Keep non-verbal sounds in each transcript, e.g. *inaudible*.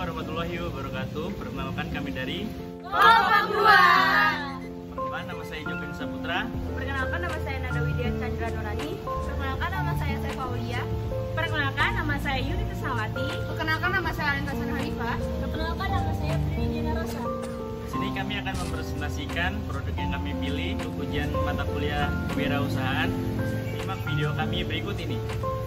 warahmatullahi wabarakatuh. Perkenalkan kami dari Pakuan. Perkenalkan nama saya Jopin Saputra. Perkenalkan nama saya Nada Widya Chandra Nurani. Perkenalkan nama saya Sefa Aulia. Perkenalkan nama saya Yuni Krisnawati. Perkenalkan nama saya Alinta Hanifah. Perkenalkan nama saya Dina Rosa. Di sini kami akan mempresentasikan produk yang kami pilih untuk ujian mata kuliah kewirausahaan. Simak video kami berikut ini.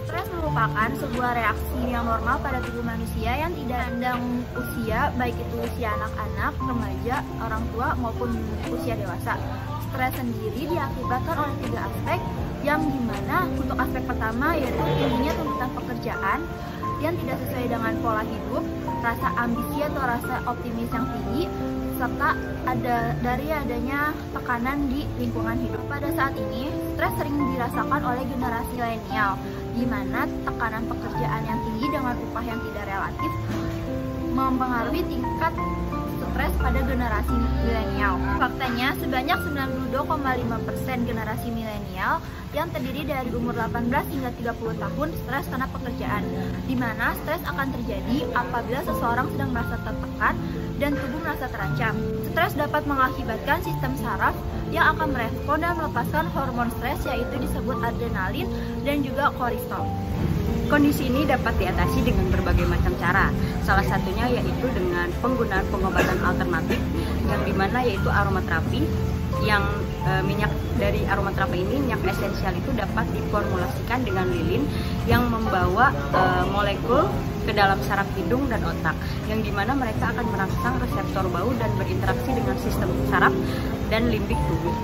Stres merupakan sebuah reaksi yang normal pada tubuh manusia yang tidak pandang usia, baik itu usia anak-anak, remaja, orang tua maupun usia dewasa. Stres sendiri diakibatkan oleh tiga aspek yang di mana untuk aspek pertama yaitu tingginya tuntutan pekerjaan yang tidak sesuai dengan pola hidup, rasa ambisi atau rasa optimis yang tinggi, serta ada dari adanya tekanan di lingkungan hidup. Pada saat ini, stres sering dirasakan oleh generasi milenial, di mana tekanan pekerjaan yang tinggi dengan upah yang tidak relatif mempengaruhi tingkat stres pada generasi milenial. Faktanya, sebanyak 92,5% generasi milenial yang terdiri dari umur 18 hingga 30 tahun stres karena pekerjaan, di mana stres akan terjadi apabila seseorang sedang merasa tertekan dan tubuh merasa terancam. Stres dapat mengakibatkan sistem saraf yang akan merespon dan melepaskan hormon stres yaitu disebut adrenalin dan juga kortisol. Kondisi ini dapat diatasi dengan berbagai macam cara. Salah satunya yaitu dengan penggunaan pengobatan alternatif yang di mana yaitu aromaterapi yang e, minyak dari aromaterapi ini minyak esensial itu dapat diformulasikan dengan lilin yang membawa e, molekul ke dalam saraf hidung dan otak yang di mana mereka akan merangsang reseptor bau dan berinteraksi dengan sistem saraf dan limbik tubuh.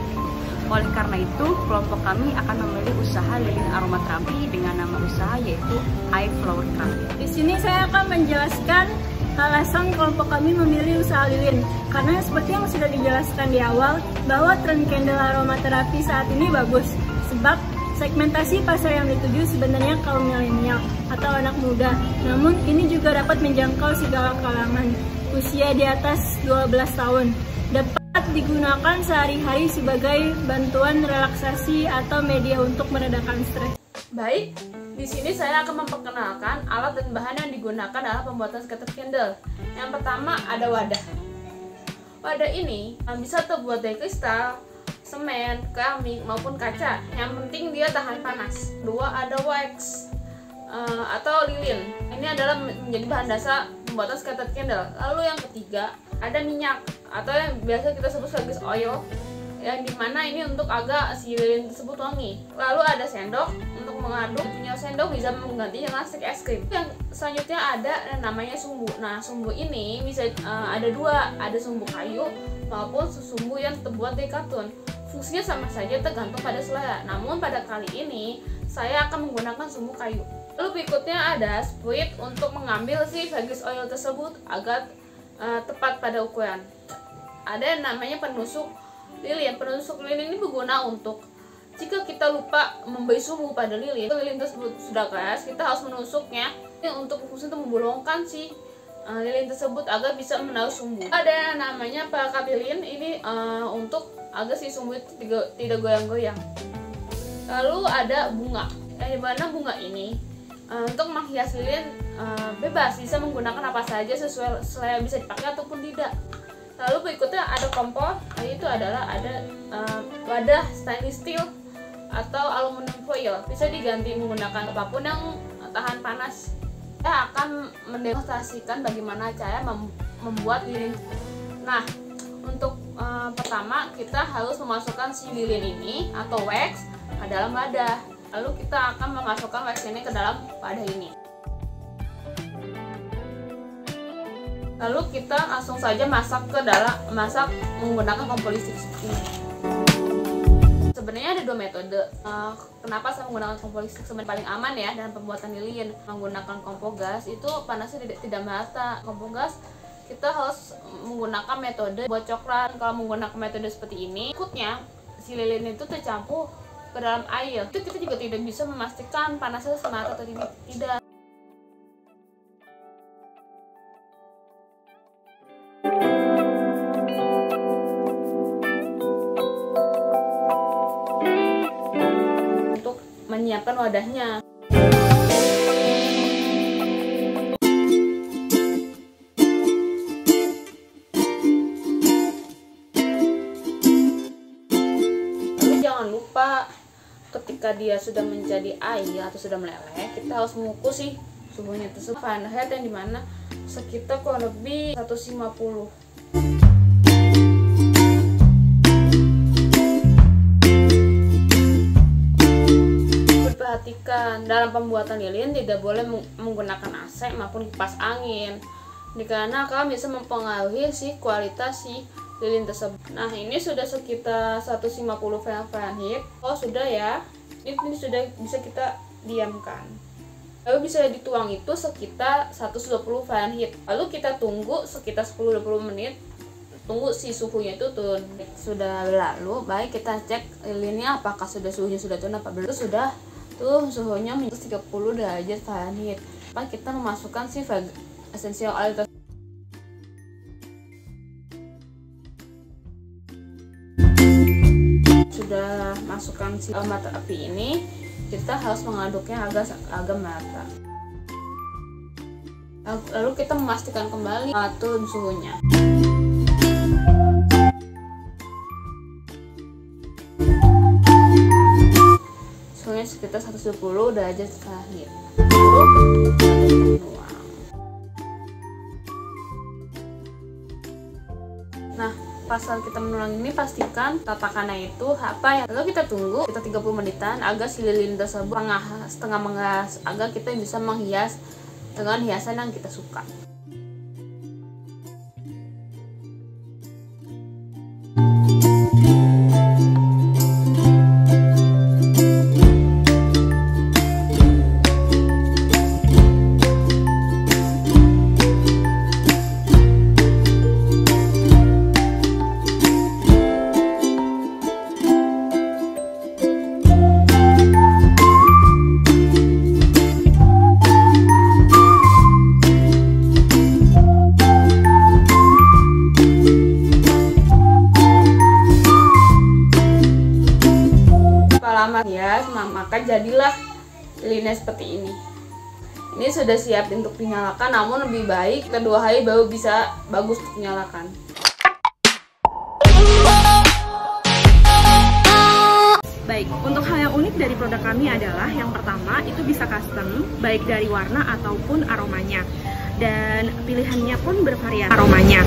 Oleh karena itu, kelompok kami akan memilih usaha lilin aromaterapi dengan nama usaha yaitu Eye Flower Craft. Di sini saya akan menjelaskan alasan kelompok kami memilih usaha lilin. Karena seperti yang sudah dijelaskan di awal, bahwa tren candle aromaterapi saat ini bagus. Sebab segmentasi pasar yang dituju sebenarnya kaum milenial atau anak muda. Namun ini juga dapat menjangkau segala kalangan usia di atas 12 tahun. Dapat digunakan sehari-hari sebagai bantuan relaksasi atau media untuk meredakan stres. Baik, di sini saya akan memperkenalkan alat dan bahan yang digunakan dalam pembuatan scatter candle. Yang pertama ada wadah. Wadah ini bisa terbuat dari kristal, semen, keramik maupun kaca. Yang penting dia tahan panas. Dua ada wax. Uh, atau lilin. Ini adalah menjadi bahan dasar pembuatan scatter candle. Lalu yang ketiga ada minyak. Atau yang biasa kita sebut sebagai oil. Yang di mana ini untuk agak si lilin tersebut wangi. Lalu ada sendok. Untuk mengaduk punya sendok bisa mengganti dengan stick es krim. Yang selanjutnya ada yang namanya sumbu. Nah sumbu ini bisa uh, ada dua. Ada sumbu kayu maupun sumbu yang terbuat dari kartun fungsinya sama saja tergantung pada selera. Namun pada kali ini saya akan menggunakan sumbu kayu. Lalu berikutnya ada sprit untuk mengambil si vagis oil tersebut agar uh, tepat pada ukuran. Ada yang namanya penusuk lilin. Penusuk lilin ini berguna untuk jika kita lupa memberi sumbu pada lilin, lilin tersebut sudah keras, kita harus menusuknya. Untuk fungsi untuk membolongkan si uh, lilin tersebut agar bisa menaruh sumbu. Ada yang namanya perangkap lilin ini uh, untuk agar si sumbu itu tidak, goyang-goyang. Lalu ada bunga. Yang di mana bunga ini? Uh, untuk menghias lilin uh, bebas. Bisa menggunakan apa saja sesuai selera bisa dipakai ataupun tidak. Lalu berikutnya ada kompor. Itu adalah ada uh, wadah stainless steel atau aluminium foil. Bisa diganti menggunakan apa pun yang tahan panas. Saya akan mendemonstrasikan bagaimana cara mem membuat lilin. Nah untuk uh, pertama kita harus memasukkan si lilin ini atau wax ke dalam wadah. Lalu kita akan memasukkan wax ini ke dalam wadah ini. Lalu kita langsung saja masak ke dalam masak menggunakan kompor listrik sebenarnya ada dua metode. Uh, kenapa saya menggunakan kompor listrik sebenarnya paling aman ya dalam pembuatan lilin? Menggunakan kompor gas itu panasnya tidak tidak merata. Kompor gas kita harus menggunakan metode buat coklat kalau menggunakan metode seperti ini ikutnya si lilin itu tercampur ke dalam air. Itu kita juga tidak bisa memastikan panasnya semata atau tidak. Menyiapkan wadahnya ketika dia sudah menjadi air atau sudah meleleh kita harus mengukur sih suhunya tersebut Fahrenheit yang di mana sekitar kurang lebih 150 perhatikan dalam pembuatan lilin tidak boleh menggunakan AC maupun kipas angin. Dikarenakan bisa mempengaruhi si kualitas si lilin tersebut nah ini sudah sekitar 150 Fahrenheit oh sudah ya. Ini, sudah bisa kita diamkan. Lalu bisa dituang itu sekitar 120 Fahrenheit lalu kita tunggu sekitar 10-20 menit. Tunggu si suhunya itu turun. Sudah berlalu baik kita cek lilinnya apakah sudah suhunya sudah turun apa belum. Sudah tuh suhunya minus 30 derajat Fahrenheit. Pas kita memasukkan si esensial oil sudah masukkan si mata api ini kita harus mengaduknya agak agak merata. Lalu kita memastikan kembali turun suhunya. Suhunya sekitar 120 derajat Fahrenheit nah pasal kita menulang ini pastikan tatakannya itu apa ya. Lalu kita tunggu kita 30 menitan agar si lilin tersebut setengah setengah mengas agar kita bisa menghias dengan hiasan yang kita suka lama ya maka jadilah lilinnya seperti ini. Ini sudah siap untuk dinyalakan namun lebih baik kedua hari baru bisa bagus untuk dinyalakan. Baik, untuk hal yang unik dari produk kami adalah yang pertama itu bisa custom baik dari warna ataupun aromanya dan pilihannya pun bervariasi. Aromanya.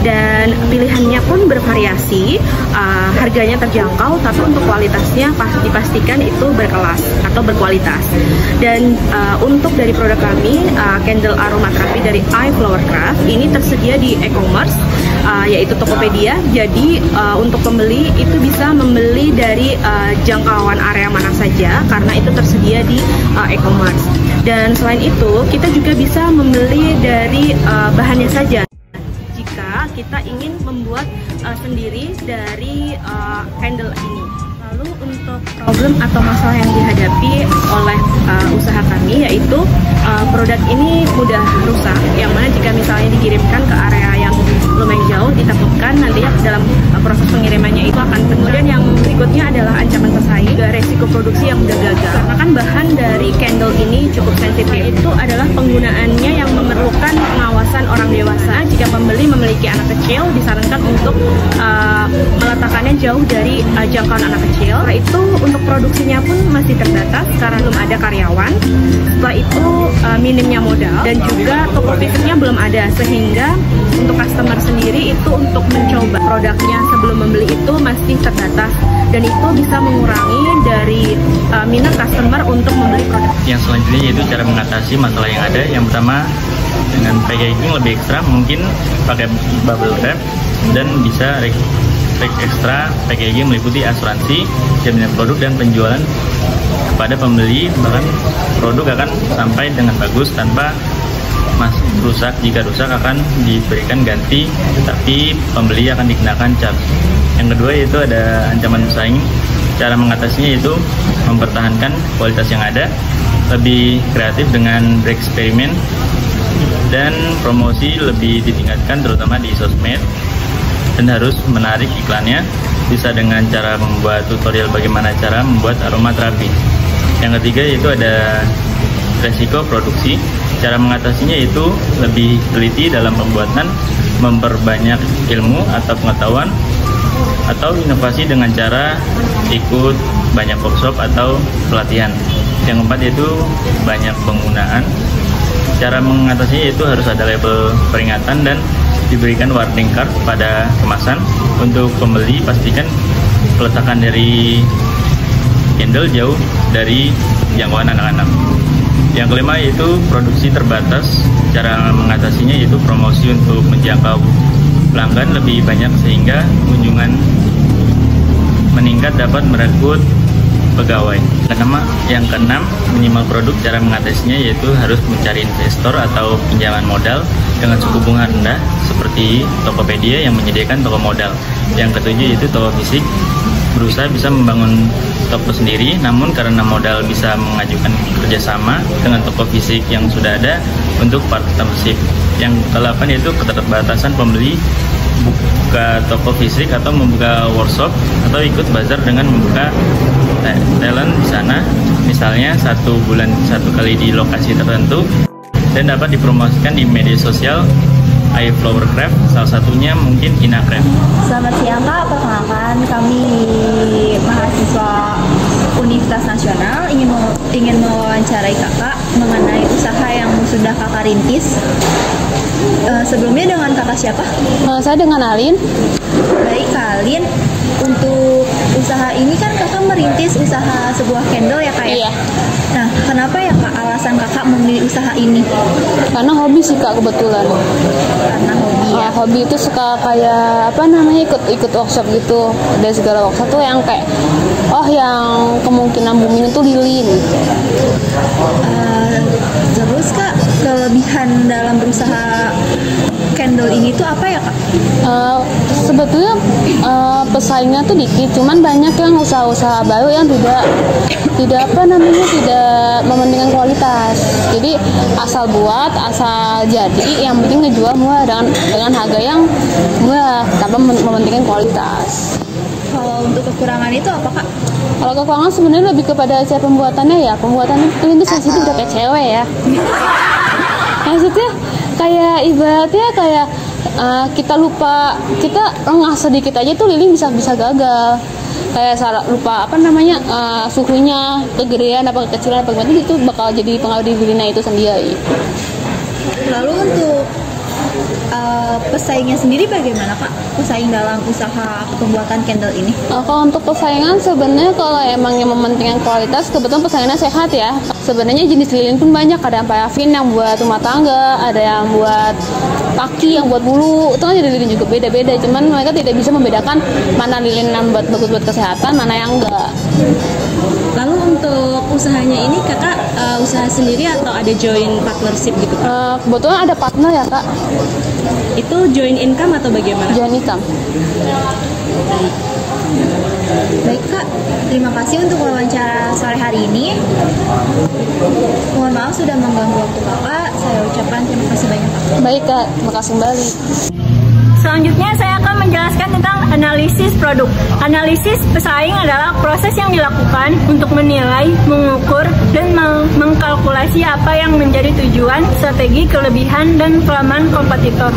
Dan pilihannya pun bervariasi. Uh, harganya terjangkau tapi untuk kualitasnya pasti dipastikan itu berkelas atau berkualitas. Dan uh, untuk dari produk kami uh, candle aromaterapi dari iFlower Craft ini tersedia di e-commerce uh, yaitu Tokopedia. Jadi uh, untuk pembeli itu bisa membeli dari uh, jangkauan area mana saja karena itu tersedia di uh, e-commerce. Dan selain itu kita juga bisa membeli dari uh, bahannya saja. Jika kita ingin membuat uh, sendiri dari uh, candle ini. Lalu untuk problem atau masalah yang dihadapi oleh uh, usaha kami yaitu uh, produk ini mudah rusak. Yang mana jika misalnya dikirimkan ke area yang lumayan jauh ditakutkan nantinya dalam uh, proses pengirimannya itu akan. Kemudian yang berikutnya adalah ancaman pesaing juga resiko produksi yang mudah gagal. Karena kan bahan dari candle ini cukup sensitif. Itu adalah penggunaannya yang memerlukan pengawasan memiliki anak kecil disarankan untuk uh, meletakkannya jauh dari uh, jangkauan anak kecil setelah itu untuk produksinya pun masih terbatas karena belum ada karyawan setelah itu uh, minimnya modal dan juga toko fisiknya belum ada sehingga untuk customer sendiri itu untuk mencoba produknya sebelum membeli itu masih terbatas dan itu bisa mengurangi dari uh, minat customer untuk membeli produk. Yang selanjutnya yaitu cara mengatasi masalah yang ada. Yang pertama dengan packaging lebih ekstra mungkin pakai bubble wrap dan bisa pack ekstra packaging meliputi asuransi, jaminan produk dan penjualan kepada pembeli. Bahkan produk akan sampai dengan bagus tanpa mas rusak. Jika rusak akan diberikan ganti tetapi pembeli akan dikenakan charge. Yang kedua yaitu ada ancaman pesaing cara mengatasinya itu mempertahankan kualitas yang ada lebih kreatif dengan bereksperimen dan promosi lebih ditingkatkan terutama di sosmed dan harus menarik iklannya bisa dengan cara membuat tutorial bagaimana cara membuat aromaterapi yang ketiga yaitu ada resiko produksi cara mengatasinya itu lebih teliti dalam pembuatan memperbanyak ilmu atau pengetahuan atau inovasi dengan cara ikut banyak workshop atau pelatihan. Yang keempat yaitu banyak penggunaan. Cara mengatasinya itu harus ada label peringatan dan diberikan warning card pada kemasan. Untuk pembeli pastikan peletakan dari candle jauh dari jangkauan anak-anak. Yang kelima yaitu produksi terbatas. Cara mengatasinya yaitu promosi untuk menjangkau pelanggan lebih banyak sehingga kunjungan meningkat dapat merekrut pegawai. Kenapa? Yang keenam, minimal produk cara mengatasinya yaitu harus mencari investor atau pinjaman modal dengan suku bunga rendah seperti Tokopedia yang menyediakan toko modal. Yang ketujuh yaitu toko fisik berusaha bisa membangun toko sendiri namun karena modal bisa mengajukan kerjasama dengan toko fisik yang sudah ada untuk partnership. Yang ke-8 yaitu keterbatasan pembeli buka toko fisik atau membuka workshop atau ikut bazar dengan membuka talent di sana misalnya satu bulan satu kali di lokasi tertentu dan dapat dipromosikan di media sosial iFlower Craft, salah satunya mungkin Ina Craft. Selamat siang Kak, perkenalkan kami mahasiswa Universitas Nasional ingin ingin mewawancarai Kakak mengenai usaha yang sudah Kakak rintis. Uh, sebelumnya dengan Kakak siapa? Uh, saya dengan Alin. Baik Kak Alin, untuk usaha ini kan Kakak merintis usaha sebuah candle ya Kak ya? Iya. Nah, kenapa ya Kak alasan Kakak memilih usaha ini? Karena hobi sih Kak kebetulan karena hobi ya. Uh, hobi itu suka kayak apa namanya ikut ikut workshop gitu dari segala workshop tuh yang kayak oh yang kemungkinan booming itu lilin gitu. Uh, terus kak kelebihan dalam berusaha candle ini tuh apa ya kak? Uh, sebetulnya uh, pesaingnya tuh dikit, cuman banyak yang usaha-usaha baru yang tidak tidak apa namanya tidak mementingkan kualitas. Jadi asal buat, asal jadi, yang penting ngejual murah dengan dengan harga yang murah tanpa mementingkan kualitas. Kalau untuk kekurangan itu apa kak? Kalau kekurangan sebenarnya lebih kepada cara pembuatannya ya. Pembuatannya ini sensitif udah kayak cewek ya. *laughs* Maksudnya kayak ibaratnya kayak uh, kita lupa kita lengah sedikit aja tuh lilin bisa bisa gagal. Kayak salah lupa apa namanya uh, suhunya kegedean apa kekecilan apa gimana itu bakal jadi pengaruh di lilinnya itu sendiri. Lalu untuk uh, pesaingnya sendiri bagaimana kak pesaing dalam usaha pembuatan candle ini? Uh, kalau untuk pesaingan sebenarnya kalau emang yang mementingkan kualitas kebetulan pesaingnya sehat ya. Sebenarnya jenis lilin pun banyak. Ada yang parafin yang buat rumah tangga ada yang buat kaki yang buat bulu. Itu kan jadi lilin juga beda-beda. Cuman mereka tidak bisa membedakan mana lilin yang buat bagus buat kesehatan mana yang enggak. Lalu untuk usahanya ini kakak uh, usaha sendiri atau ada join partnership gitu? Uh, kebetulan ada partner ya kak. Itu join income atau bagaimana? Join income. Baik kak, terima kasih untuk wawancara sore hari ini. Mohon maaf sudah mengganggu waktu kakak. Saya ucapkan terima kasih banyak kak. Baik kak, terima kasih kembali. Selanjutnya saya akan menjelaskan tentang analisis produk. Analisis pesaing adalah proses yang dilakukan untuk menilai, mengukur, dan mengkalkulasi apa yang menjadi tujuan, strategi, kelebihan, dan kelemahan kompetitor.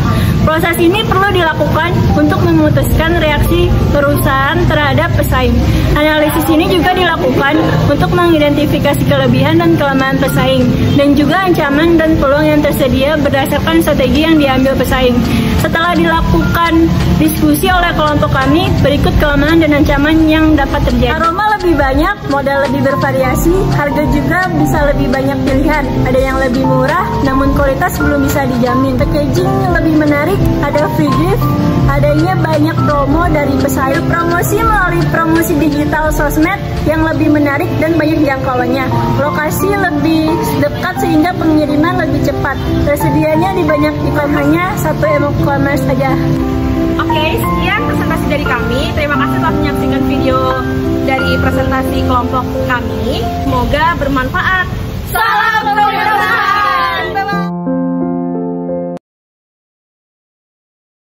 Proses ini perlu dilakukan untuk memutuskan reaksi perusahaan terhadap pesaing. Analisis ini juga dilakukan untuk mengidentifikasi kelebihan dan kelemahan pesaing, dan juga ancaman dan peluang yang tersedia berdasarkan strategi yang diambil pesaing. Setelah dilakukan diskusi oleh kelompok kami, berikut kelemahan dan ancaman yang dapat terjadi. Aroma lebih banyak, modal lebih bervariasi, harga juga bisa lebih banyak pilihan. Ada yang lebih murah, namun kualitas belum bisa dijamin. Packaging lebih menarik, ada free gift, adanya banyak promo dari pesaing. Promosi melalui promosi digital sosmed yang lebih menarik dan banyak jangkauannya. Lokasi lebih dekat sehingga pengiriman lebih cepat. Tersedianya di banyak event hanya satu e-commerce saja. Oke, sekian presentasi dari kami. Terima kasih telah menyaksikan video dari presentasi kelompok kami. Semoga bermanfaat. Salam berusaha!